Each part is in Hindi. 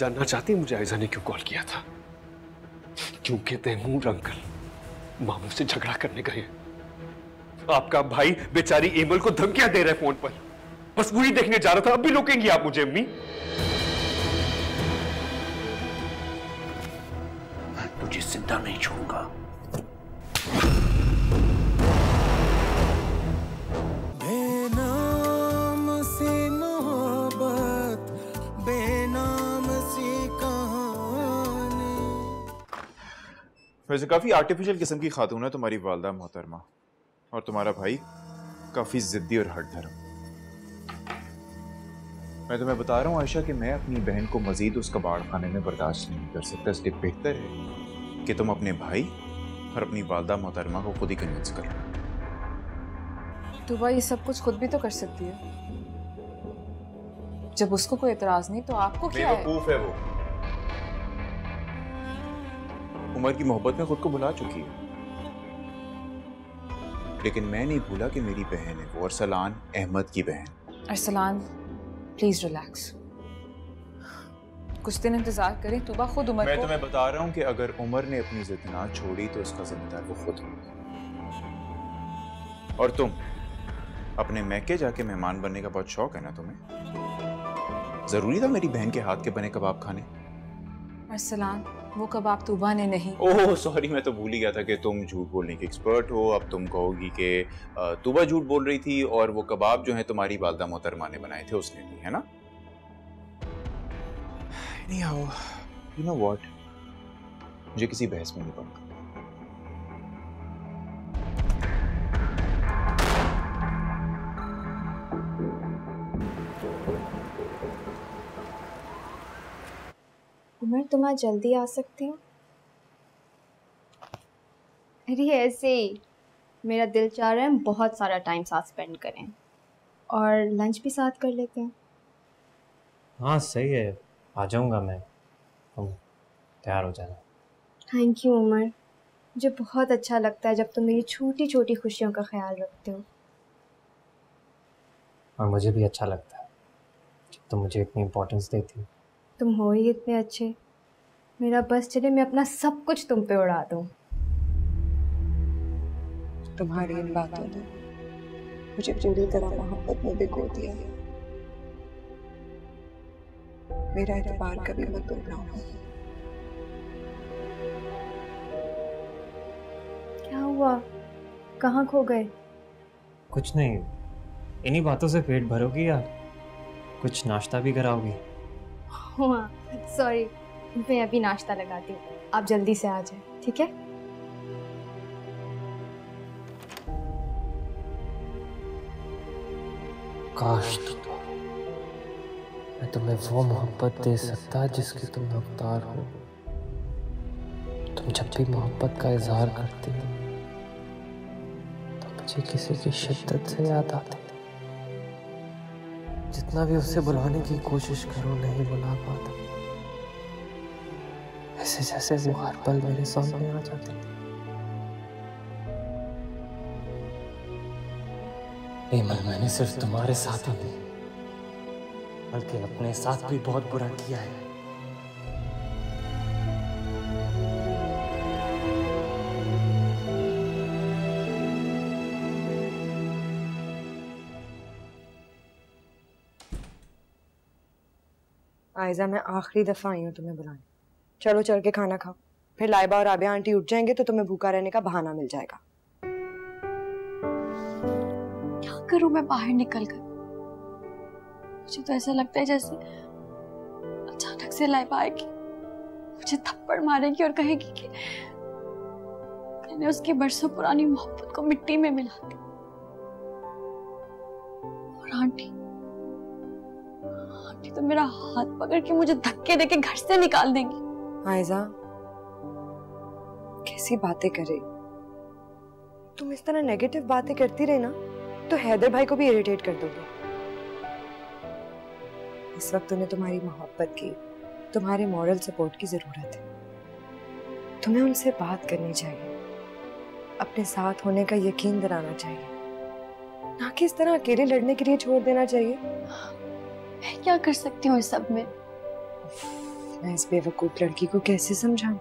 जानना चाहती मुझे आयजा ने क्यों कॉल किया था? क्योंकि तैमूर अंकल? मामू से झगड़ा करने गए। आपका भाई बेचारी एमल को धमकियाँ दे रहे फ़ोन पर। बस वही देखने जा रहा था, अब भी रोकेंगी आप मुझे, अम्मी। मैं तुझे ज़िंदा नहीं छोड़ूँगा। वैसे काफ़ी आर्टिफिशियल किस्म की खातून है तुम्हारी वालदा मोहतरमा और तुम्हारा भाई काफ़ी ज़िद्दी और हट धर्म मैं तुम्हें बता रहा हूँ आयशा कि मैं अपनी बहन को मजीद उस कबाड़ खाने में बर्दाश्त नहीं कर सकता। इसलिए बेहतर है कि तुम अपने भाई और अपनी वालदा मोहतरमा को खुद ही कन्विंस कर तो वह ये सब कुछ खुद भी तो कर सकती है। जब उसको कोई एतराज़ नहीं तो आपको क्या है? है वो। उमर की मोहब्बत में खुद को भुला चुकी है। लेकिन मैं नहीं भूला कि मेरी बहन है वो अरसलान अहमद की बहन। अरसलान प्लीज़ रिलैक्स कुछ दिन इंतज़ार करें तुबा खुद उमर मैं को तुम्हें बता रहा हूँ कि अगर उमर ने अपनी जिद ना छोड़ी तो उसका जिम्मेदार वो खुद होगा। और तुम अपने मैके जाके मेहमान बनने का बहुत शौक है ना तुम्हें? ज़रूरी था मेरी बहन के हाथ के बने कबाब खाने? अरसलान वो कबाब तुबा ने नहीं? ओह सॉरी मैं तो भूल ही गया था कि तुम झूठ बोलने की एक्सपर्ट हो। अब तुम कहोगी कि तुबा झूठ बोल रही थी और वो कबाब जो है तुम्हारी वालदा मोहतरमा ने बनाए थे उसने भी है ना? यू नो व्हाट मुझे किसी बहस में नहीं पड़ना उमर तुम आज जल्दी आ सकती हो। अरे ऐसे ही। मेरा दिल चाह रहा है हम बहुत सारा टाइम साथ स्पेंड करें। और लंच भी साथ कर लेते हैं। हाँ सही है। आ जाऊँगा मैं। तुम तैयार हो जाना। थैंक यू उमर मुझे बहुत अच्छा लगता है जब तुम मेरी छोटी छोटी खुशियों का ख्याल रखते हो। और मुझे भी अच्छा लगता है। जब तुम मुझे इतनी इम्पोर्टेंस देती हो। तुम हो ही इतने अच्छे। मेरा बस चले मैं अपना सब कुछ तुम पे उड़ा दूँ। तुम्हारी इन बातों ने मुझे पूरी तरह मोहब्बत में भिगो दिया मेरा एतबार कभी मत तोड़ना क्या हुआ? कहाँ खो गए? कुछ नहीं। इन्हीं बातों से पेट भरोगी या कुछ नाश्ता भी कराओगी? हाँ सॉरी मैं अभी नाश्ता लगाती हूँ। आप जल्दी से आ जाए, ठीक है? काश तुम मैं तुम्हें वो मोहब्बत दे सकता जिसकी तुम हकदार हो। तुम जब भी मोहब्बत का इजहार करती हो तो मुझे किसी की शिद्दत से याद आती जितना भी उसे बुलाने की कोशिश करो, नहीं बुला पाता। ऐसे जैसे वो हर पल मेरे सामने आ जाती थी। एमल, मैंने सिर्फ़ तुम्हारे साथ ही नहीं, बल्कि अपने साथ भी बहुत बुरा किया है। आयजा मैं आखिरी दफ़ा आई हूँ तुम्हें बुलाने। चलो, चल के खाना खाओ। फिर लाइबा और आबिया आंटी उठ जाएँगे तो तुम्हें भूखा रहने का बहाना मिल जाएगा। क्या करूँ मैं बाहर निकल कर? मुझे तो ऐसा लगता है जैसे अचानक से लाइबा आएगी, मुझे थप्पड़ मारेगी और कहेगी कि मैंने उसकी बरसों पुरानी मोहब्बत को मिट्टी में मिला दिया। और आंटी आंटी तो मेरा हाथ पकड़ के मुझे धक्के देके घर से निकाल देंगी। आयजा, कैसी बातें करे तुम इस तरह नेगेटिव बातें करती रहे ना तो हैदर भाई को भी इरिटेट कर दोगे। इस वक्त उन्हें तुम्हारी मोहब्बत की, तुम्हारे मॉरल सपोर्ट की ज़रूरत है। तुम्हें उनसे बात करनी चाहिए। अपने साथ होने का यकीन दिलाना चाहिए। ना कि इस तरह अकेले लड़ने के लिए छोड़ देना चाहिए। मैं क्या कर सकती हूँ इस सब में? मैं इस बेवकूफ़ लड़की को कैसे समझाऊं?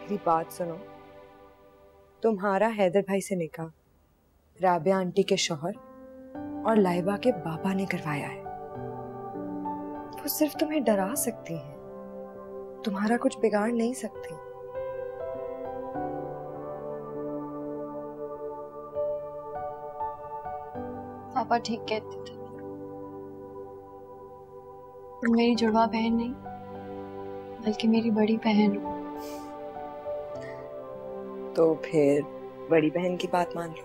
मेरी बात सुनो। तुम्हारा हैदर भाई से निकाह राबिया आंटी के शोहर और लाइबा के बाबा ने करवाया है। वो सिर्फ़ तुम्हें डरा सकती है। तुम्हारा कुछ बिगाड़ नहीं सकती। पापा ठीक कहते थे। तुम मेरी जुड़वा बहन नहीं बल्कि मेरी बड़ी बहन हो। तो फिर बड़ी बहन की बात मान लो।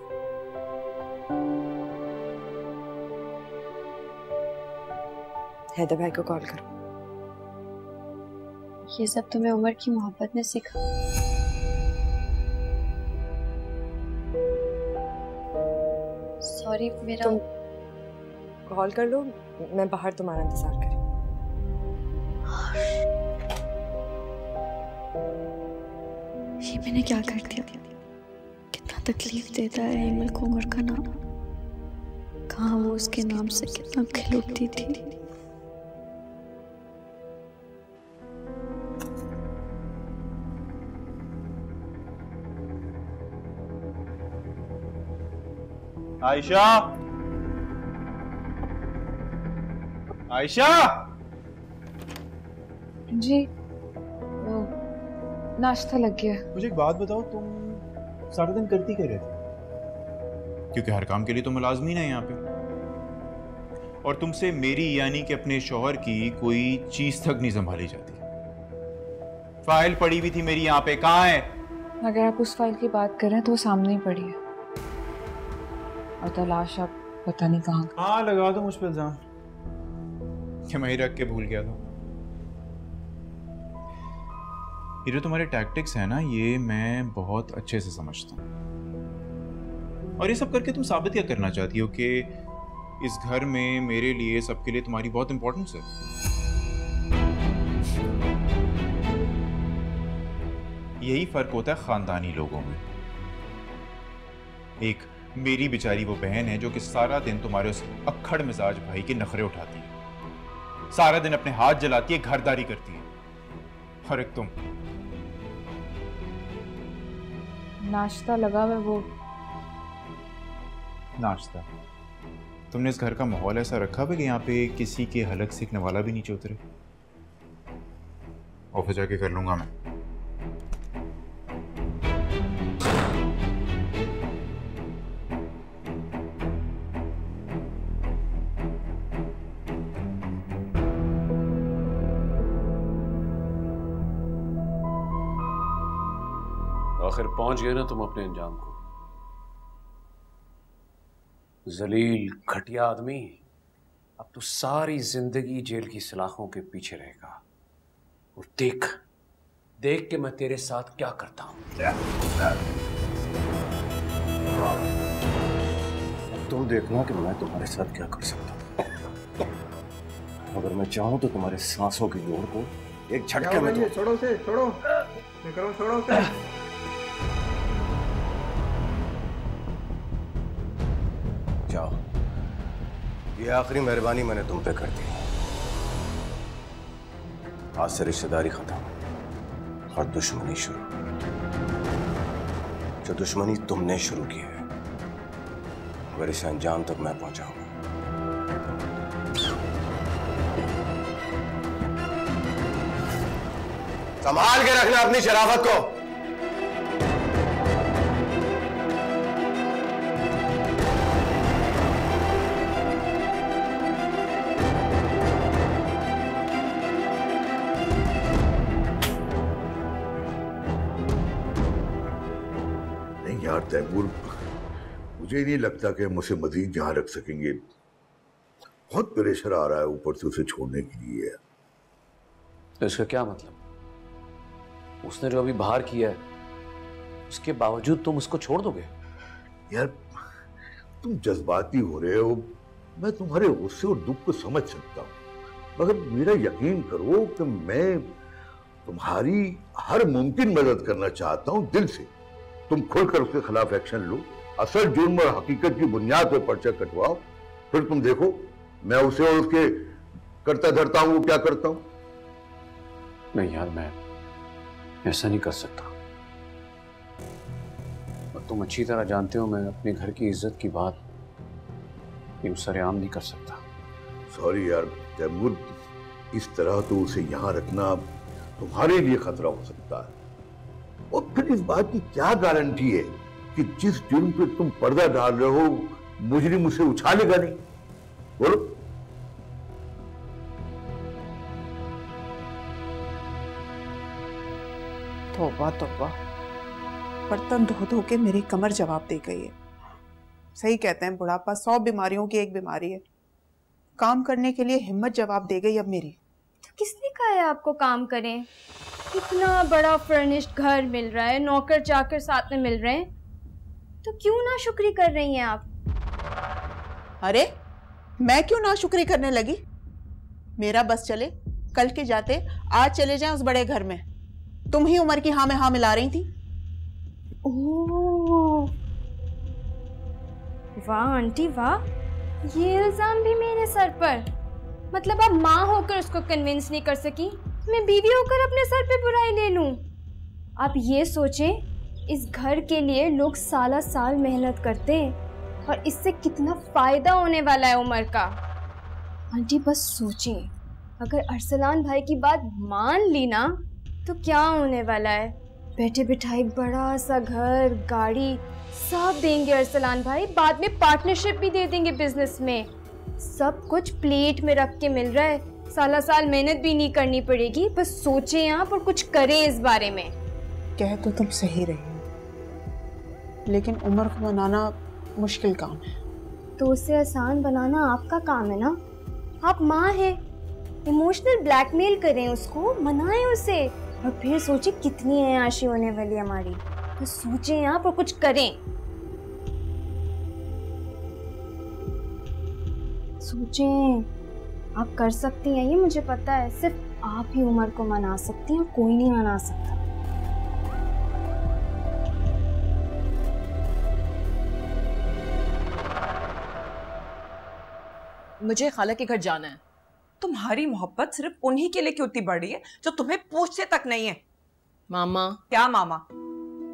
हैदर भाई को कॉल करो। ये सब तुम्हें उम्र की मोहब्बत ने सिखा। सॉरी मेरा तुम कॉल कर लो मैं बाहर तुम्हारा इंतज़ार करी। मैंने क्या कर दिया? कितना तकलीफ़ देता है एमल को उमर का नाम। कहाँ वो उसके नाम से कितना खिलौती थी? आयशा! आयशा! जी। नाश्ता लग गया। मुझे एक बात बताओ तुम सारा दिन करती क्या रहती क्योंकि हर काम के लिए तो मुलाजमी है यहाँ पे। और तुमसे मेरी यानी कि अपने शोहर की कोई चीज़ तक नहीं संभाली जाती। फ़ाइल पड़ी हुई थी मेरी यहाँ पे कहाँ है? अगर आप उस फ़ाइल की बात करें तो वो सामने ही पड़ी है। और तलाश आप पता नहीं कहाँ हाँ लगा दो मुझ पर इल्ज़ाम। मैं ही रख के भूल गया था। ये जो तुम्हारे टैक्टिक्स है ना, ये मैं बहुत अच्छे से समझता हूँ। और ये सब करके तुम साबित क्या करना चाहती हो कि इस घर में मेरे लिए सबके लिए तुम्हारी बहुत इंपॉर्टेंस है? यही फ़र्क होता है खानदानी लोगों में। एक मेरी बेचारी वो बहन है जो कि सारा दिन तुम्हारे उस अक्खड़ मिजाज भाई के नखरे उठाती है। सारा दिन अपने हाथ जलाती है, घरदारी करती है। और एक तुम नाश्ता लगा हुआ वो। नाश्ता? तुमने इस घर का माहौल ऐसा रखा हुआ कि यहाँ पे किसी के हलक सीखने वाला भी नीचे उतरे? ऑफ़िस जाके कर लूँगा मैं। पहुँच गए ना तुम अपने अंजाम को। जलील घटिया आदमी अब तो सारी ज़िंदगी जेल की सलाखों के पीछे रहेगा। और देख देख के मैं तेरे साथ क्या करता हूँ। तुम देखना कि मैं तुम्हारे साथ क्या कर सकता हूँ। अगर मैं चाहूँ तो तुम्हारे सांसों की जोड़ को एक झटके में छोड़ो से छोड़ो। मैं करूँ छोड़ो से ये आखिरी मेहरबानी मैंने तुम पे कर दी। आज से रिश्तेदारी खत्म और दुश्मनी शुरू। जो दुश्मनी तुमने शुरू की है अगर इसे अंजाम तक मैं पहुंचाऊँगा। संभाल के रखना अपनी शराफत को। मुझे नहीं लगता कि हम उसे मजीद यहाँ रख सकेंगे। बहुत प्रेशर आ रहा है ऊपर से उसे छोड़ने के लिए। तो इसका क्या मतलब? उसने जो अभी बाहर किया है उसके बावजूद तुम उसको छोड़ दोगे? यार तुम जज्बाती हो रहे हो। मैं तुम्हारे गुस्से और दुख को समझ सकता हूँ। मगर मेरा यकीन करो कि मैं तुम्हारी हर मुमकिन मदद करना चाहता हूँ दिल से। तुम खुलकर उसके खिलाफ एक्शन लो। असल जुर्म और हकीकत की बुनियाद पर पर्चा कटवाओ। फिर तुम देखो मैं उसे और उसके करता धरता हूँ वो क्या करता हूँ? नहीं यार मैं ऐसा नहीं कर सकता। और तुम अच्छी तरह जानते हो मैं अपने घर की इज़्ज़त की बात यूँ सरेआम नहीं कर सकता। सॉरी यार तैमूर इस तरह तो उसे यहाँ रखना तुम्हारे लिए खतरा हो सकता है। और फिर इस बात की क्या गारंटी है? कि जिस जुर्म पे तुम पर्दा डाल रहे हो मुजरिम उसे उछालेगा नहीं। बोलो। तोबा तोबा। बर्तन धो धो के मेरी कमर जवाब दे गई है। सही कहते हैं बुढ़ापा सौ बीमारियों की एक बीमारी है। काम करने के लिए हिम्मत जवाब दे गई अब मेरी। तो किसने कहा है आपको काम करें? इतना बड़ा फर्निश्ड घर मिल रहा है नौकर चाकर साथ में मिल रहे हैं। तो क्यों ना शुक्री कर रही हैं आप? अरे मैं क्यों ना शुक्री करने लगी? मेरा बस चले कल के जाते आज चले जाएँ उस बड़े घर में। तुम ही उम्र की हाँ में हाँ मिला रही थी। वाह आंटी वाह। ये इल्ज़ाम भी मेरे सर पर। मतलब आप माँ होकर उसको कन्विंस नहीं कर सकी? मैं बीवी होकर अपने सर पे बुराई ले लूँ। आप ये सोचें इस घर के लिए लोग साला साल मेहनत करते हैं और इससे कितना फ़ायदा होने वाला है उमर का। आंटी, बस सोचें अगर अरसलान भाई की बात मान ली ना तो क्या होने वाला है? बैठे बिठाए बड़ा सा घर, गाड़ी सब देंगे अरसलान भाई, बाद में पार्टनरशिप भी दे देंगे बिज़नेस में। सब कुछ प्लेट में रख के मिल रहा है साला साल मेहनत भी नहीं करनी पड़ेगी, बस सोचें आप और कुछ करें इस बारे में। कह तो तुम सही रही लेकिन उम्र को मनाना मुश्किल काम है। तो उसे आसान बनाना आपका काम है ना? आप माँ हैं। इमोशनल ब्लैकमेल करें उसको, मनाएँ उसे। और फिर सोचें कितनी अयाशी होने वाली हमारी। तो सोचें आप और कुछ करें। सोचें, आप कर सकती हैं, ये मुझे पता है। सिर्फ़ आप ही उम्र को मना सकती हैं, कोई नहीं मना सकता। मुझे खाला के घर जाना है। तुम्हारी मोहब्बत सिर्फ़ उन्हीं के लिए क्यों इतनी बड़ी है जो तुम्हें पूछते तक नहीं है? मामा। क्या मामा?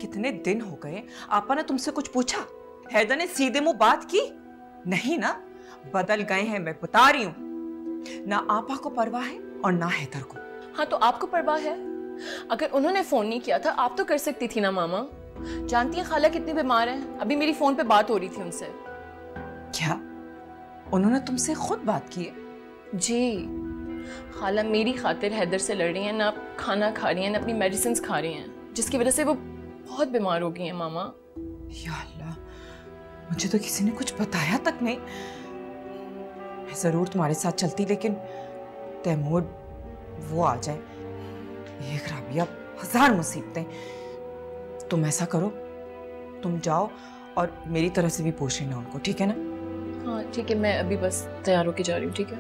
कितने दिन हो गए आपा ने तुमसे कुछ पूछा? हैदर ने सीधे मुँह बात की? नहीं ना बदल गए हैं मैं बता रही हूँ। ना आपा को परवाह है और ना हैदर को। हाँ तो आपको परवाह है? अगर उन्होंने फ़ोन नहीं किया था आप तो कर सकती थी ना मामा। जानती है खाला कितनी बीमार है? अभी मेरी फ़ोन पे बात हो रही थी उनसे। क्या? उन्होंने तुमसे खुद बात की। है जी। खाला मेरी खातिर हैदर से लड़ रही हैं ना खाना खा रही हैं ना अपनी मेडिसिन खा रही हैं जिसकी वजह से वो बहुत बीमार हो गई हैं मामा। या अल्लाह मुझे तो किसी ने कुछ बताया तक नहीं। मैं ज़रूर तुम्हारे साथ चलती लेकिन तैमूर वो आ जाए। एक राबिया हज़ार मुसीबतें। तुम ऐसा करो तुम जाओ और मेरी तरफ़ से भी पूछ लेना उनको ठीक है ना? हाँ ठीक है, मैं अभी बस तैयार होके जा रही हूँ, ठीक है?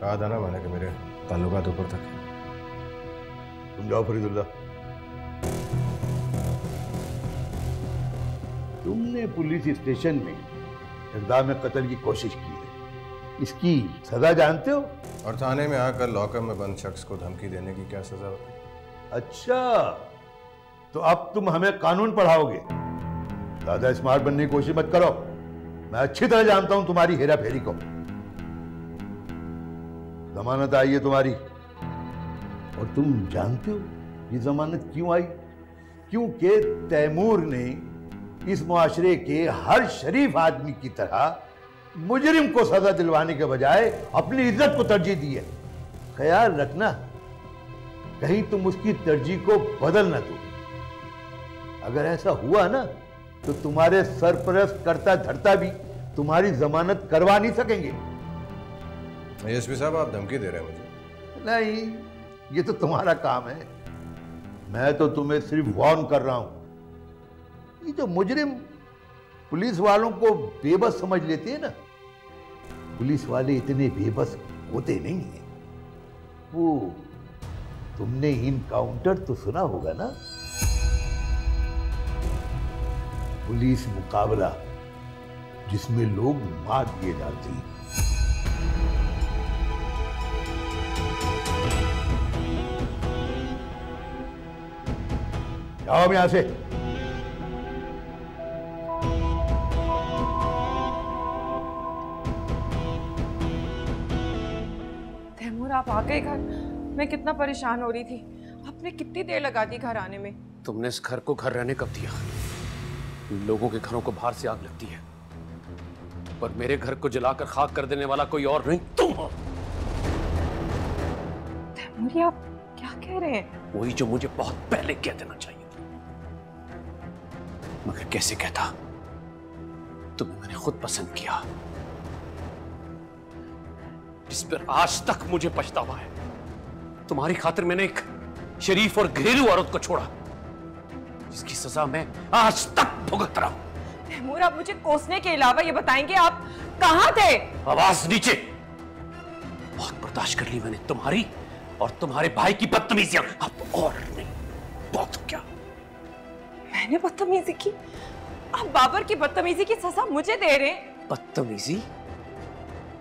कहा था ना मैंने कि मेरे ताल्लुकात ऊपर तक तुम जाओ फरीदुल्ला। तुमने पुलिस स्टेशन में इकदाम में कत्ल की कोशिश की है। इसकी सजा जानते हो? और थाने में आकर लॉकअप में बंद शख्स को धमकी देने की क्या सजा होती? अच्छा तो अब तुम हमें कानून पढ़ाओगे। ज़्यादा स्मार्ट बनने की कोशिश मत करो। मैं अच्छी तरह जानता हूँ तुम्हारी हेरा फेरी को। जमानत आई है तुम्हारी। और तुम जानते हो ये जमानत क्यों आई? क्योंकि तैमूर ने इस मुआशरे के हर शरीफ आदमी की तरह मुजरिम को सजा दिलवाने के बजाय अपनी इज़्ज़त को तरजीह दी है। ख्याल रखना कहीं तुम उसकी तरजीह को बदल न दो। अगर ऐसा हुआ ना तो तुम्हारे सरपरस्त करता धरता भी तुम्हारी जमानत करवा नहीं सकेंगे। एसपी साहब आप धमकी दे रहे हैं मुझे। नहीं ये तो तुम्हारा काम है। मैं तो तुम्हें सिर्फ़ वार्न कर रहा हूँ। ये जो मुजरिम पुलिस वालों को बेबस समझ लेते हैं ना, पुलिस वाले इतने बेबस होते नहीं हैं। वो तुमने इनकाउंटर तो सुना होगा ना? पुलिस मुकाबला जिसमें लोग मार दिए जाते हैं। जाओ यहाँ से। आप आ गए घर। मैं कितना परेशान हो रही थी। आपने कितनी देर लगा दी घर आने में? तुमने इस घर को घर रहने कब दिया? लोगों के घरों को बाहर से आग लगती है। पर मेरे घर को जलाकर खाक कर देने वाला कोई और नहीं तुम हो। आप क्या कह रहे हैं? वही जो मुझे बहुत पहले कह देना चाहिए मगर कैसे कहता? तुम्हें मैंने खुद पसंद किया। जिस पर आज तक मुझे पछतावा है। तुम्हारी खातिर मैंने एक शरीफ और घरेलू औरत को छोड़ा जिसकी सजा मैं आज तक भुगत रहा हूँ। तैमूर आप मुझे कोसने के अलावा ये बताएँगे आप कहाँ थे? आवाज़ नीचे। बहुत बर्दाश्त कर ली मैंने तुम्हारी और तुम्हारे भाई की बदतमीजियाँ। अब और नहीं बहुत गया मैंने बदतमीजी की? आप बाबर की बदतमीजी की सजा मुझे दे रहे हैं। बदतमीजी?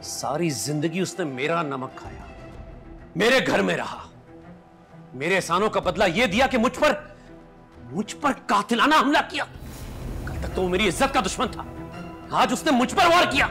सारी ज़िंदगी उसने मेरा नमक खाया। मेरे घर में रहा। मेरे एहसानों का बदला यह दिया कि मुझ पर मुझ पर कातिलाना हमला किया। कल तक तो वो मेरी इज़्ज़त का दुश्मन था। आज उसने मुझ पर वार किया।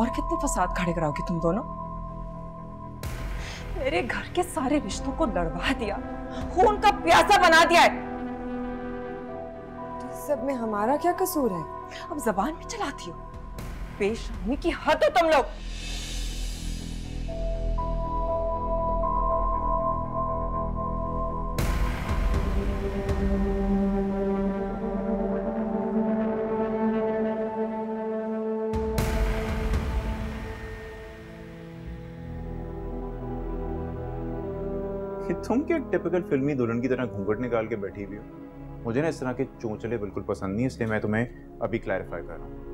और कितने फसाद खड़े कराओगे तुम दोनों? मेरे घर के सारे रिश्तों को लड़वा दिया। खून का प्यासा बना दिया है। तो सब में हमारा क्या कसूर है? अब जबान भी चलाती हो। पेशानी की हद हो तुम लोग। तुम क्या टिपिकल फिल्मी दुल्हन की तरह घूंघट निकाल के बैठी हुई हो? मुझे ना इस तरह के चोंचले बिल्कुल पसंद नहीं इसलिए मैं तुम्हें अभी क्लैरिफाई कर रहा हूँ।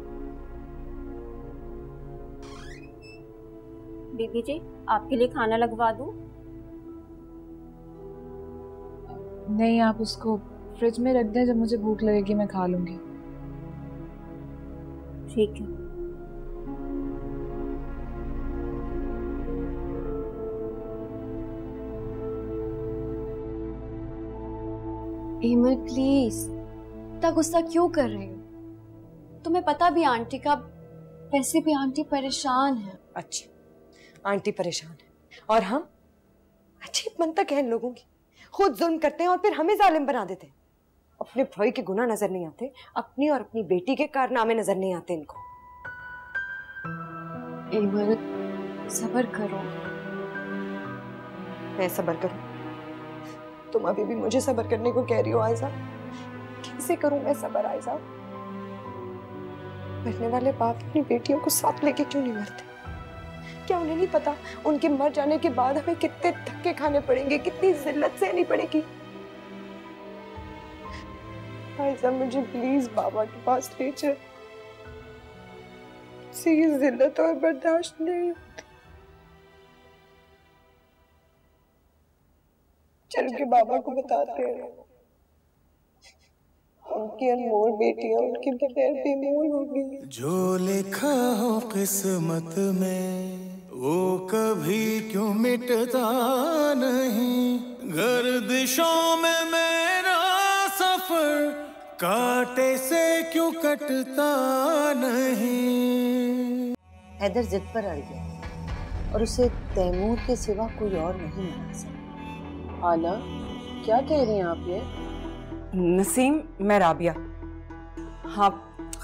बीबी जी आपके लिए खाना लगवा दूँ? नहीं आप उसको फ्रिज में रख दें जब मुझे भूख लगेगी मैं खा लूँगी। ठीक है। हेमल प्लीज़ इतना गुस्सा क्यों कर रही हो? तुम्हें पता भी आंटी का वैसे भी आंटी परेशान है। अच्छा आंटी परेशान है। और हम? अजीब मनतक है इन लोगों की। खुद जुल्म करते हैं और फिर हमें जालिम बना देते हैं। अपने भाई के गुना नज़र नहीं आते अपनी और अपनी बेटी के कारनामे नज़र नहीं आते इनको। सबर करो। मैं सबर करूँ। तुम अभी भी मुझे सबर करने को कह रही हो आयजा कैसे करूँ मैं सबर आयजा मरने वाले बाप अपनी बेटियों को साथ लेके क्यों नहीं मरते? क्या उन्हें नहीं पता उनके मर जाने के बाद हमें कितने धक्के खाने पड़ेंगे, कितनी जिल्लत सहनी पड़ेगी? आयजा मुझे प्लीज़ बाबा के पास ले चल। जिल्लत और बर्दाश्त नहीं होती। चल के बाबा को बताते हैं। उनकी अनमोल बेटियाँ उनके बगैर बेमोल हो गई। जो लिखा हो किस्मत में वो कभी क्यों मिटता नहीं? गर्दिशों में मेरा सफ़र कांटे से क्यों कटता नहीं? हैदर जिद पर अड़ गया और उसे तैमूर के सिवा कोई और नहीं मिला सका आला क्या कह रही हैं आप ये? नसीम मैं राबिया। हाँ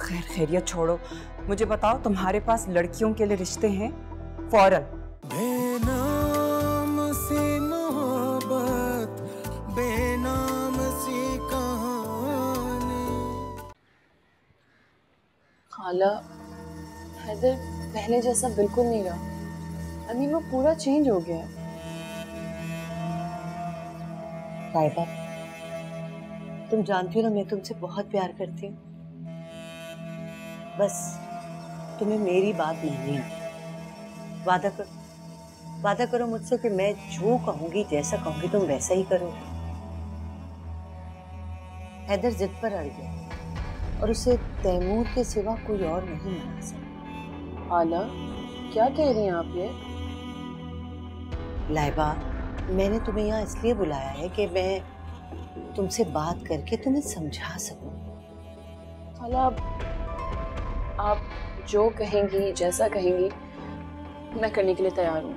खैर खैरियत छोड़ो। मुझे बताओ तुम्हारे पास लड़कियों के लिए रिश्ते हैं? फ़ौरन। बेनाम सी मोहब्बत बेनाम सी खाला हैदर पहले जैसा बिल्कुल नहीं रहा। मीन वो पूरा चेंज हो गया है। लाइबा तुम जानती हो ना मैं तुमसे बहुत प्यार करती हूँ। बस तुम्हें मेरी बात माननी है। वादा करो वादा करो मुझसे कि मैं जो कहूँगी जैसा कहूँगी तुम वैसा ही करो। हैदर जिद पर अड़ गया और उसे तैमूर के सिवा कोई और नहीं मना सकता। आना क्या कह रही हैं आप ये? लाइबा मैंने तुम्हें यहाँ इसलिए बुलाया है कि मैं तुमसे बात करके तुम्हें समझा सकूँ। खाला आप, जो कहेंगी जैसा कहेंगी मैं करने के लिए तैयार हूँ।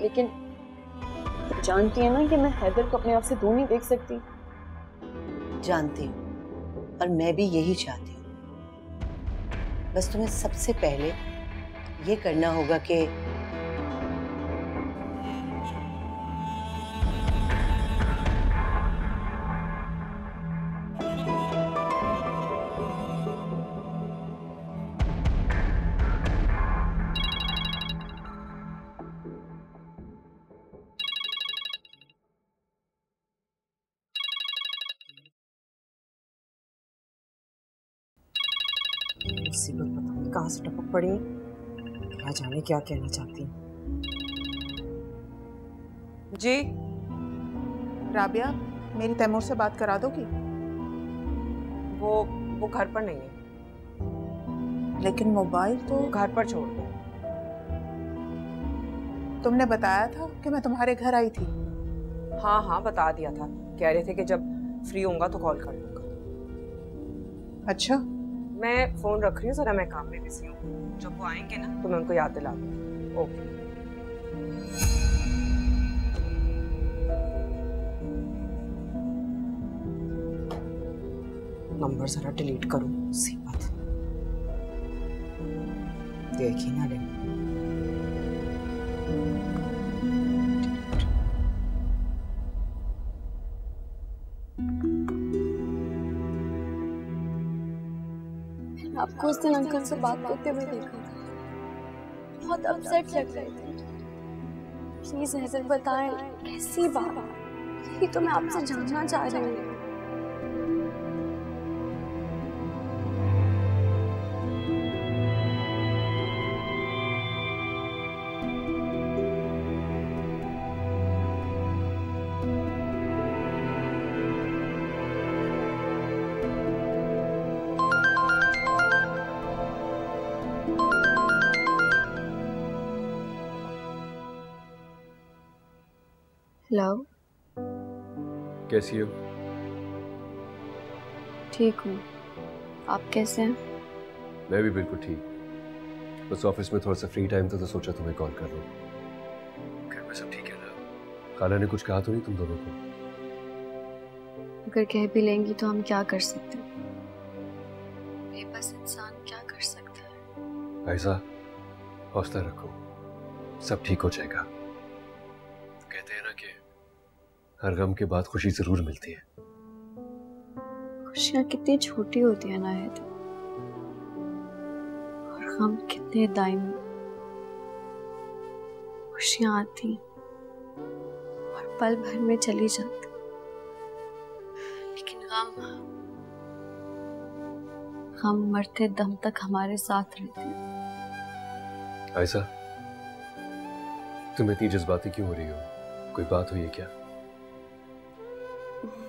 लेकिन जानती है ना कि मैं हैदर को अपने आप से दूर नहीं देख सकती। जानती हूँ और मैं भी यही चाहती हूँ। बस तुम्हें सबसे पहले ये करना होगा कि से पड़ी। क्या जाने क्या कहना चाहती हैं? जी। राबिया मेरी तैमूर से बात करा दोगी? वो वो घर पर नहीं है। लेकिन मोबाइल तो घर पर छोड़ दो। तुमने बताया था कि मैं तुम्हारे घर आई थी? हाँ हाँ बता दिया था। कह रहे थे कि जब फ्री होऊँगा तो कॉल कर लूँगा। अच्छा। मैं फ़ोन रख रही हूँ, जरा मैं काम में बिज़ी हूँ। जब वो आएँगे ना तो मैं उनको याद दिला दूँगी ओके नंबर जरा डिलीट करूँ सी बात देख ना ले उस दिन अंकल से बात करते हुए देखा। बहुत अपसेट लग रहे थे। प्लीज़ हैदर बताएँ, कैसी बात? यही तो मैं आपसे जानना चाह रही हूँ। हेलो कैसी हो? ठीक हूँ। आप कैसे हैं? मैं भी बिल्कुल ठीक। बस ऑफ़िस में थोड़ा सा फ्री टाइम था तो सोचा तुम्हें कॉल कर लूँ। घर में सब ठीक है ना? खाला ने कुछ कहा तो नहीं तुम दोनों को? अगर कह भी लेंगी तो हम क्या कर सकते हैं? बेबस इंसान क्या कर सकता है? ऐसा? हौसला रखो। सब ठीक हो जाएगा। हर गम के बाद खुशी ज़रूर मिलती है। खुशियाँ कितनी छोटी होती है ना है और गम कितने दायमी। खुशियाँ आती और पल भर में चली जाती। लेकिन गम गम मरते दम तक हमारे साथ रहते हैं। ऐसा तुम इतनी जज्बाती क्यों हो रही हो? कोई बात हुई है क्या?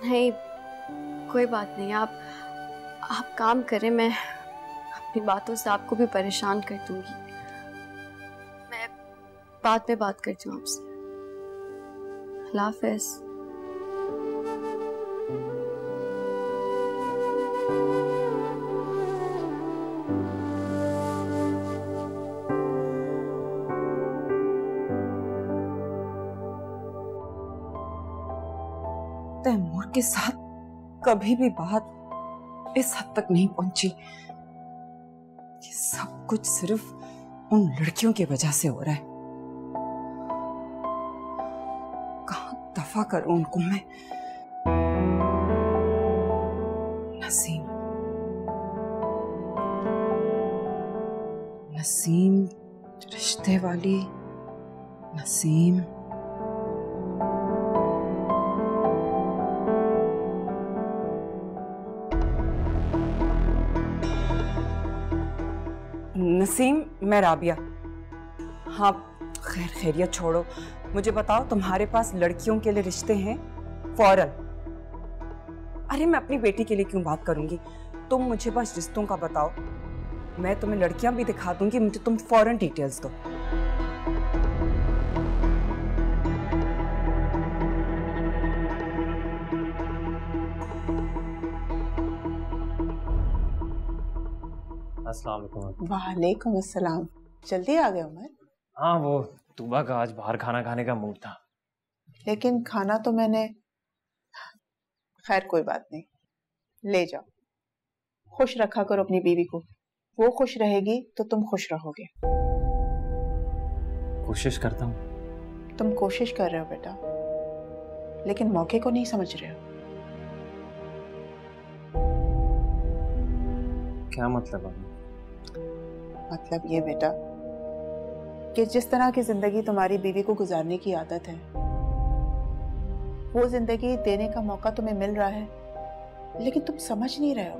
नहीं, कोई बात नहीं। आप आप काम करें, मैं अपनी बातों से आपको भी परेशान कर दूँगी। मैं बाद में बात करती हूँ आपसे। हाफिज़। के साथ कभी भी बात इस हद तक नहीं पहुँची ये सब कुछ सिर्फ़ उन लड़कियों की वजह से हो रहा है। कहा दफ़ा करूँ उनको मैं? नसीम। नसीम, रिश्ते वाली। नसीम। मैं राबिया। हाँ खैर, खैरियत छोड़ो। मुझे बताओ, तुम्हारे पास लड़कियों के लिए रिश्ते हैं? फ़ौरन। अरे, मैं अपनी बेटी के लिए क्यों बात करूँगी? तुम मुझे बस रिश्तों का बताओ। मैं तुम्हें लड़कियाँ भी दिखा दूँगी, मुझे तुम फ़ौरन डिटेल्स दो। अस्सलाम वालेकुम। वालेकुम अस्सलाम। जल्दी आ गए उमर? हाँ वो तुबा का आज बाहर खाना खाने का मूड था। लेकिन खाना तो मैंने खैर कोई बात नहीं। ले जाओ। खुश रखा करो अपनी बीवी को। वो खुश रहेगी तो तुम खुश रहोगे। कोशिश करता हूँ। तुम कोशिश कर रहे हो बेटा। लेकिन मौके को नहीं समझ रहे हो। क्या मतलब है? मतलब ये बेटा कि जिस तरह की ज़िंदगी तुम्हारी बीवी को गुजारने की आदत है वो ज़िंदगी देने का मौका तुम्हें मिल रहा है लेकिन तुम समझ नहीं रहे हो।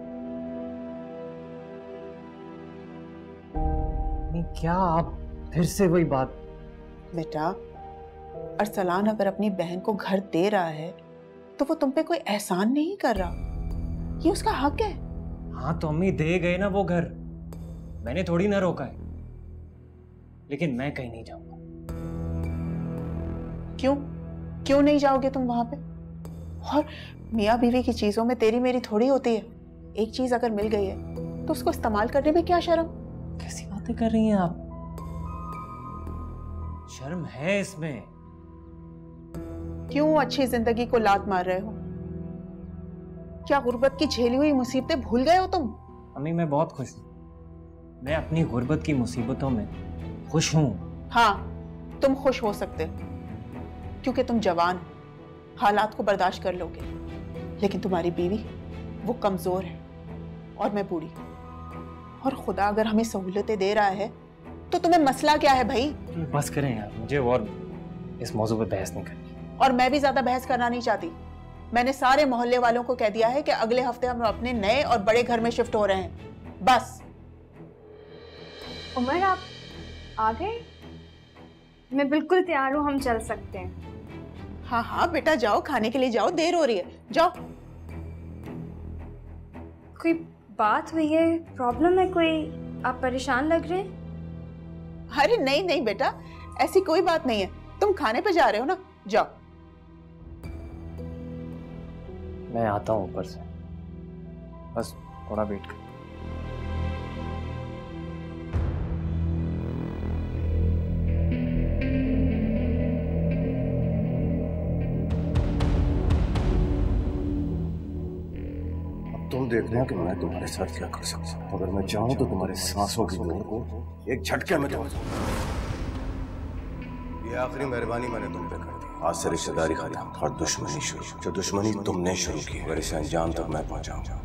नहीं क्या आप फिर से वही बात? बेटा अरसलान अगर अपनी बहन को घर दे रहा है तो वो तुम पे कोई एहसान नहीं कर रहा। ये उसका हक है। हाँ तो अम्मी दे गए ना वो घर। मैंने थोड़ी ना रोका है। लेकिन मैं कहीं नहीं जाऊँगा। क्यों? क्यों नहीं जाओगे तुम वहाँ पे? और मियाँ बीवी की चीज़ों में तेरी मेरी थोड़ी होती है। एक चीज़ अगर मिल गई है तो उसको इस्तेमाल करने में क्या शर्म? कैसी बातें कर रही हैं आप? शर्म है इसमें। क्यों अच्छी ज़िंदगी को लात मार रहे हो? क्या गुर्बत की झेली हुई मुसीबतें भूल गए हो तुम? अम्मी मैं बहुत खुश हूँ। मैं अपनी गुर्बत की मुसीबतों में खुश हूँ। हाँ तुम खुश हो सकते हो क्योंकि तुम जवान हो। हालात को बर्दाश्त कर लोगे लेकिन तुम्हारी बीवी वो कमज़ोर है और मैं बूढ़ी और खुदा अगर हमें सहूलतें दे रहा है तो तुम्हें मसला क्या है भाई? बस करें यार मुझे और इस मौजू पर बहस नहीं करनी। और मैं भी ज़्यादा बहस करना नहीं चाहती। मैंने सारे मोहल्ले वालों को कह दिया है कि अगले हफ़्ते हम अपने नए और बड़े घर में शिफ्ट हो रहे हैं। बस। उमर आप आ गए? मैं बिल्कुल तैयार हूँ हम चल सकते हैं। हाँ हाँ बेटा जाओ खाने के लिए जाओ देर हो रही है। जाओ। कोई बात हुई है? प्रॉब्लम है कोई? आप परेशान लग रहे हैं? अरे नहीं नहीं बेटा ऐसी कोई बात नहीं है। तुम खाने पे जा रहे हो ना? जाओ। मैं आता हूँ ऊपर से। बस थोड़ा वेट कर। तुम देख रहे हो कि मैं तुम्हारे साथ क्या कर सकता हूँ? अगर मैं चाहूँ तो तुम्हारे सांसों की डोर को एक झटके में तोड़ दूँ ये आखिरी मेहरबानी मैंने तुम पे कर दी। आज से रिश्तेदारी खत्म और दुश्मनी शुरू। जो दुश्मनी तुमने शुरू की अगर इसे अंजाम तक मैं पहुंचाऊँगा।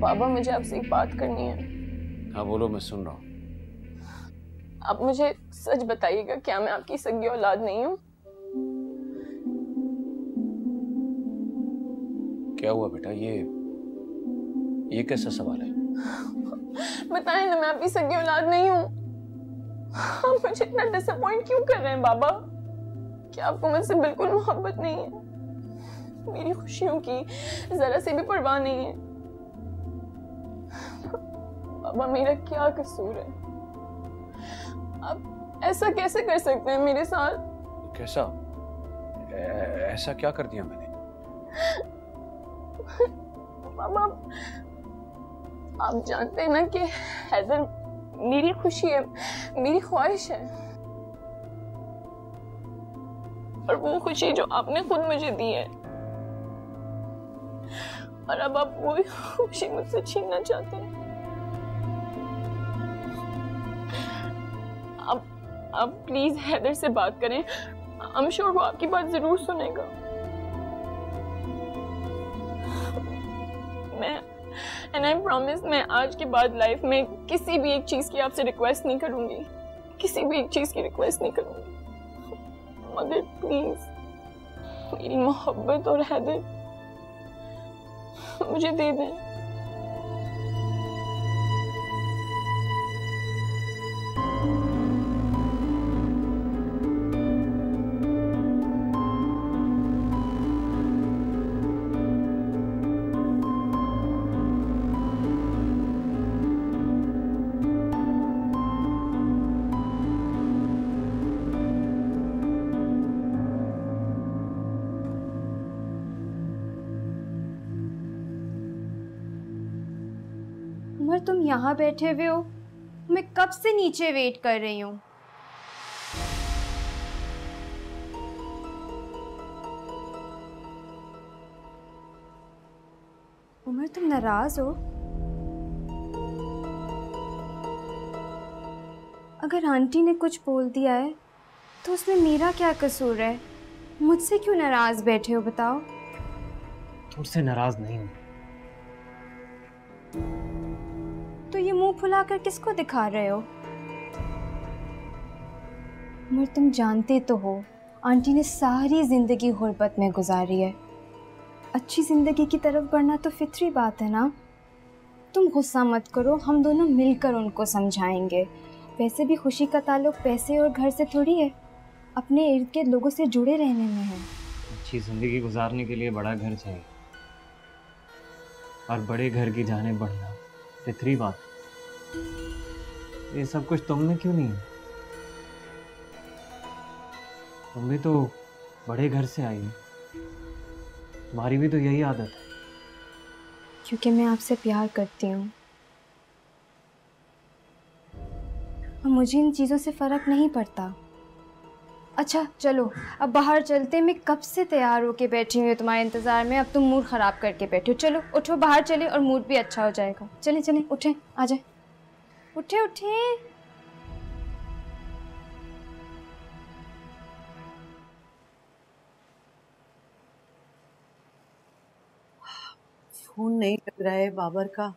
बाबा मुझे आपसे एक बात करनी है। हाँ बोलो मैं सुन रहा हूँ। आप मुझे सच बताइएगा क्या मैं आपकी सगी औलाद नहीं हूँ? क्या हुआ बेटा? ये ये कैसा सवाल है? बताएँ ना मैं आपकी सगी औलाद नहीं हूँ। आप मुझे इतना डिसअपॉइंट क्यों कर रहे हैं बाबा? क्या आपको मुझसे बिल्कुल मोहब्बत नहीं है? मेरी खुशियों की जरा से भी परवाह नहीं है। बाबा मेरा क्या कसूर है? आप ऐसा कैसे कर सकते हैं मेरे साथ? कैसा? ऐसा क्या कर दिया मैंने? बाबा आप जानते हैं ना कि हैदर मेरी खुशी है मेरी ख्वाहिश है। और वो खुशी जो आपने खुद मुझे दी है और अब आप वो खुशी मुझसे छीनना चाहते हैं। अब अब प्लीज़ हैदर से बात करें। आई एम श्योर वो आपकी बात ज़रूर सुनेगा। मैं एंड आई प्रॉमिस मैं आज के बाद लाइफ में किसी भी एक चीज़ की आपसे रिक्वेस्ट नहीं करूँगी। किसी भी एक चीज़ की रिक्वेस्ट नहीं करूँगी। मगर प्लीज़ मेरी मोहब्बत और हैदर, मुझे दे दें। तुम यहाँ बैठे हुए हो, मैं कब से नीचे वेट कर रही हूँ? उमर तुम नाराज़ हो। अगर आंटी ने कुछ बोल दिया है तो उसमें मेरा क्या कसूर है? मुझसे क्यों नाराज़ बैठे हो, बताओ? तुमसे नाराज़ नहीं हूँ। फुलाकर किसको दिखा रहे हो? उमर तुम जानते तो हो, आंटी ने सारी ज़िंदगी गुर्बत में गुजारी है। अच्छी ज़िंदगी की तरफ़ बढ़ना तो फितरी बात है ना? तुम गुस्सा मत करो, हम दोनों मिलकर उनको समझाएँगे। वैसे भी खुशी का ताल्लुक पैसे और घर से थोड़ी है। अपने इर्द गिर्द लोगों से जुड़े रहने में है। अच्छी ज़िंदगी गुजारने के लिए बड़ा घर चाहिए। और बड़े घर की जाने बढ़ना, फितरी बात ये सब कुछ तुमने क्यों नहीं? तुम भी तो बड़े घर से आई हो। तुम्हारी भी तो यही आदत है। क्योंकि मैं आपसे प्यार करती हूँ। और मुझे इन चीज़ों से फ़र्क नहीं पड़ता। अच्छा चलो, अब बाहर चलते मैं कब से तैयार होके बैठी हुई तुम्हारे इंतज़ार में? अब तुम मूड ख़राब करके बैठे हो। चलो, उठो, बाहर चले और मूड भी अच्छा हो जाएगा। चले चले उठे, आ जाए। उठे उठे। फ़ोन नहीं लग रहा है बाबर का।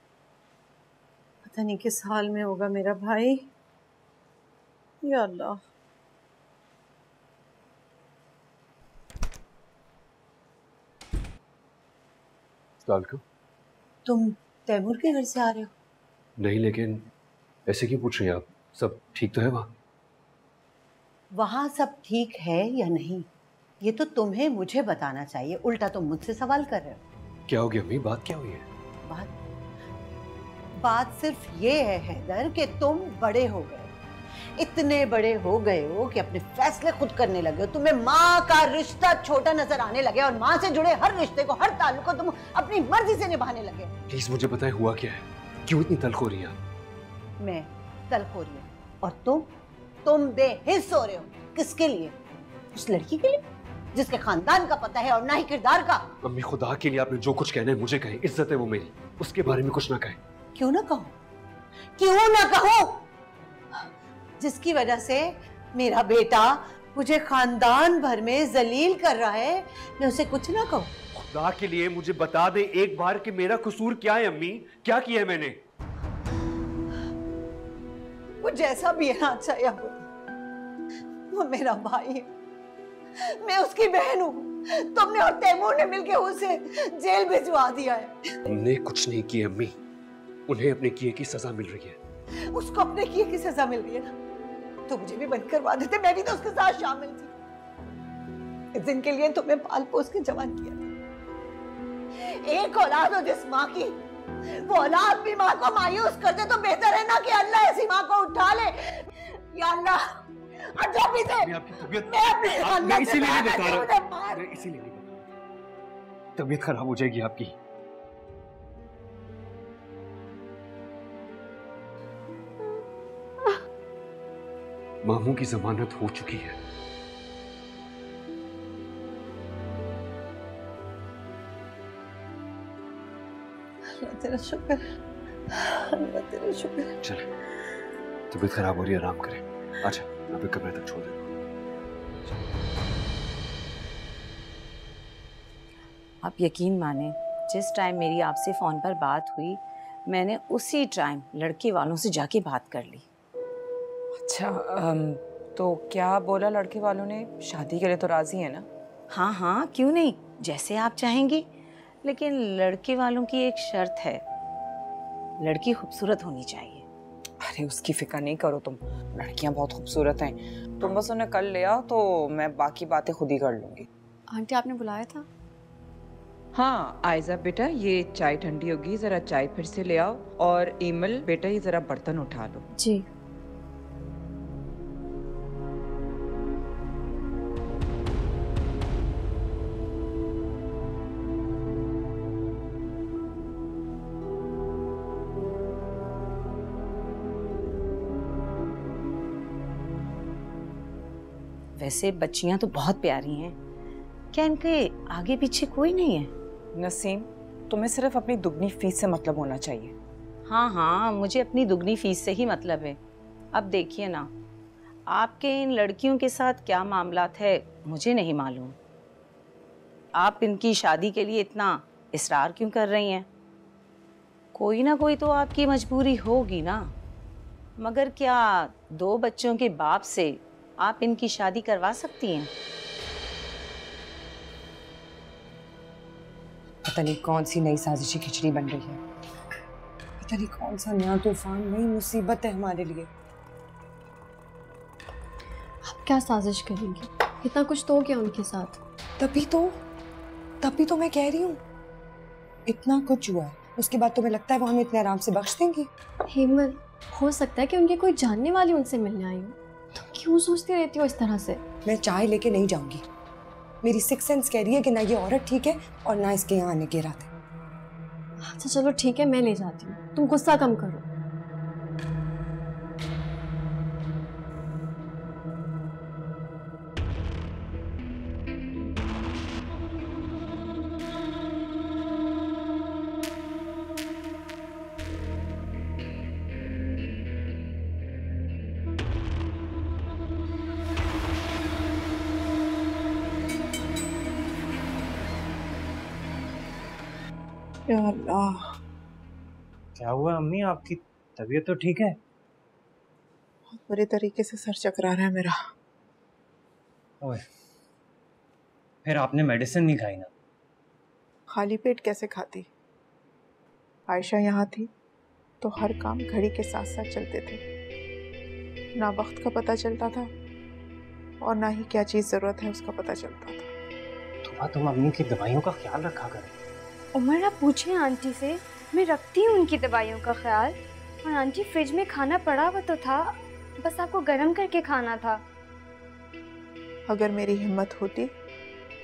पता नहीं किस हाल में होगा मेरा भाई। या अल्लाह। तुम तैमूर के घर से आ रहे हो? नहीं लेकिन ऐसे क्यों पूछ रही हैं आप? सब ठीक तो है वहाँ? वहाँ सब ठीक है या नहीं? ये तो तुम्हें मुझे बताना चाहिए। उल्टा तुम तो मुझसे सवाल कर रहे हो। क्या हो गया अम्मी? बात क्या हुई है? बात? बात सिर्फ़ ये है हैदर कि तुम बड़े हो गए। इतने बड़े हो गए हो कि अपने फैसले खुद करने लगे हो। तुम्हें माँ का रिश्ता छोटा नज़र आने लगे और माँ से जुड़े हर रिश्ते को हर ताल्लुक को तुम अपनी मर्ज़ी से निभाने लगे। प्लीज़ मुझे बताए हुआ क्या है? क्यों इतनी तलख हो रही है? मैं तलख हो रही हूँ। और तुम तुम बेहिस हो रहे हो। किसके लिए? उस लड़की के लिए जिसके खानदान का पता है और ना ही किरदार का। अम्मी खुदा के लिए आपने जो कुछ कहना है मुझे कहें। इज़्ज़त है वो मेरी। उसके बारे में कुछ ना कहें। क्यों ना कहो? क्यों ना कहो? जिसकी वजह से मेरा बेटा मुझे खानदान भर में जलील कर रहा है मैं उसे कुछ ना कहूँ। खुदा के लिए मुझे बता दे एक बार कि मेरा कसूर क्या है अम्मी? क्या किया है मैंने? वो जैसा भी है ना अच्छा या बुरा वो मेरा भाई है। मैं उसकी बहन हूँ। तुमने और तैमूर ने मिलके उसे जेल भिजवा दिया है। हमने कुछ नहीं किया अम्मी। उन्हें अपने किए की सजा मिल रही है। उसको अपने किए की सजा मिल रही है ना तो मुझे भी बंद करवा देते। मैं भी तो उसके साथ शामिल थी। इस दिन के लिए तुम्हें पाल पोस के जवान किया एक औलाद हो जिस माँ की वो औलाद भी माँ को मायूस कर दे तो बेहतर है ना कि अल्लाह ऐसी माँ को उठा ले। या अल्लाह से मैं अपने मैं इसीलिए नहीं बता रहा मैं इसीलिए नहीं बता तबीयत खराब हो जाएगी आपकी। मामू की जमानत हो चुकी है। तेरा शुक्र। अल्लाह तेरा शुक्र। चले तबीयत खराब हो रही है आराम करें। अच्छा मैं अभी कमरे तक छोड़ देता आप यकीन माने जिस टाइम मेरी आपसे फ़ोन पर बात हुई मैंने उसी टाइम लड़के वालों से जाके बात कर ली। अच्छा तो क्या बोला लड़के वालों ने? शादी के लिए तो राज़ी है ना? हाँ हाँ क्यों नहीं? जैसे आप चाहेंगी। लेकिन लड़के वालों की एक शर्त है। लड़की खूबसूरत होनी चाहिए। अरे उसकी फ़िक्र नहीं करो तुम। लड़कियाँ बहुत खूबसूरत हैं। तुम बस उन्हें कल ले आओ तो मैं बाकी बातें खुद ही कर लूँगी। आंटी आपने बुलाया था? हाँ आयजा बेटा ये चाय ठंडी होगी जरा चाय फिर से ले आओ और ईमल बेटा ये जरा बर्तन उठा लो। जी। वैसे बच्चियाँ तो बहुत प्यारी हैं। क्या इनके आगे पीछे कोई नहीं है? नसीम तुम्हें सिर्फ़ अपनी दुगनी फ़ीस से मतलब होना चाहिए। हाँ हाँ मुझे अपनी दुगनी फ़ीस से ही मतलब है। अब देखिए ना आपके इन लड़कियों के साथ क्या मामलात है मुझे नहीं मालूम। आप इनकी शादी के लिए इतना इसरार क्यों कर रही हैं? कोई ना कोई तो आपकी मजबूरी होगी ना। मगर क्या दो बच्चों के बाप से आप इनकी शादी करवा सकती हैं। पता नहीं कौन सी नई साजिशी खिचड़ी बन रही है। पता नहीं कौन सा नया तूफ़ान नई मुसीबत है हमारे लिए। आप क्या साजिश करेंगी? इतना कुछ तो क्या उनके साथ। तभी तो तभी तो मैं कह रही हूँ। इतना कुछ हुआ है उसके बाद तुम्हें लगता है वो हमें इतने आराम से बख्श देंगी? हेमल हो सकता है कि उनके कोई जानने वाली उनसे मिलने आई हो। क्यों सोचती रहती हो इस तरह से? मैं चाय लेके नहीं जाऊँगी। मेरी सिक्स सेंस कह रही है कि ना ये औरत ठीक है और ना इसके यहाँ आने के इरादे। अच्छा चलो ठीक है मैं ले जाती हूँ। तुम गुस्सा कम करो। हुआ अम्मी? आपकी तबीयत तो ठीक है? बहुत बुरी तरीके से सर चकरा रहा है मेरा। ओए फिर आपने मेडिसिन नहीं खाई ना? खाली पेट कैसे खाती? आयशा यहाँ थी तो हर काम घड़ी के साथ साथ चलते थे। ना वक्त का पता चलता था और ना ही क्या चीज़ ज़रूरत है उसका पता चलता था। तो तुम अम्मी की दवाइयों का ख्याल रखा करें। उमर आप पूछें आंटी से। मैं रखती हूँ उनकी दवाइयों का ख्याल। और आंटी फ्रिज में खाना पड़ा हुआ तो था बस आपको गर्म करके खाना था। अगर मेरी हिम्मत होती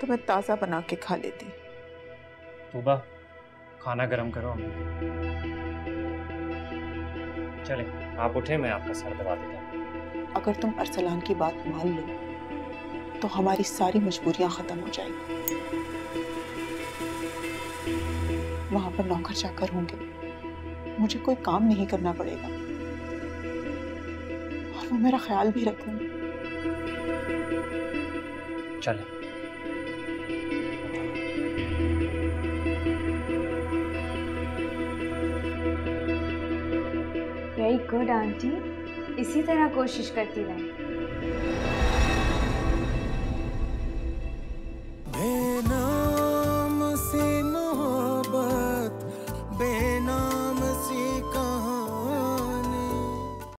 तो मैं ताज़ा बना के खा लेती। तोबा खाना गर्म करो चले आप उठे मैं आपका सर दबा देता हूँ। अगर तुम अरसलान की बात मान लो तो हमारी सारी मजबूरियाँ ख़त्म हो जाएँगी। वहाँ पर नौकर चाकर होंगे। मुझे कोई काम नहीं करना पड़ेगा। और वो मेरा ख्याल भी रखेंगे चले। वेरी गुड आंटी इसी तरह कोशिश करती रहें।